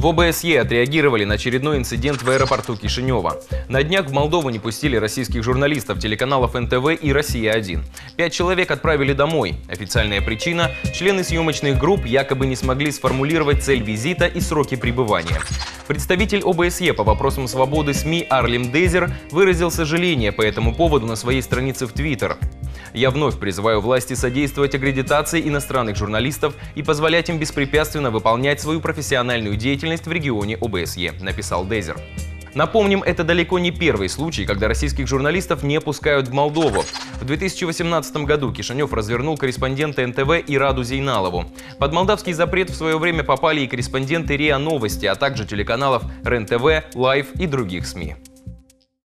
В ОБСЕ отреагировали на очередной инцидент в аэропорту Кишинева. На днях в Молдову не пустили российских журналистов телеканалов НТВ и «Россия-1». Пять человек отправили домой. Официальная причина – члены съемочных групп якобы не смогли сформулировать цель визита и сроки пребывания. Представитель ОБСЕ по вопросам свободы СМИ Арлим Дезер выразил сожаление по этому поводу на своей странице в Твиттер. Я вновь призываю власти содействовать аккредитации иностранных журналистов и позволять им беспрепятственно выполнять свою профессиональную деятельность в регионе ОБСЕ, написал Дезер. Напомним, это далеко не первый случай, когда российских журналистов не пускают в Молдову. В 2018 году Кишинев развернул корреспондента НТВ Ираду Зейналову. Под молдавский запрет в свое время попали и корреспонденты РИА Новости, а также телеканалов РЕН-ТВ, Лайв и других СМИ.